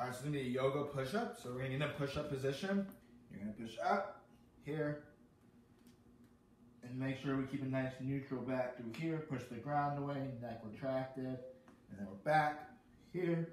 All right, so it's gonna be a yoga push-up. So we're gonna get in a push-up position. You're gonna push up here. And make sure we keep a nice neutral back through here. Push the ground away, neck retracted. And then we're back here.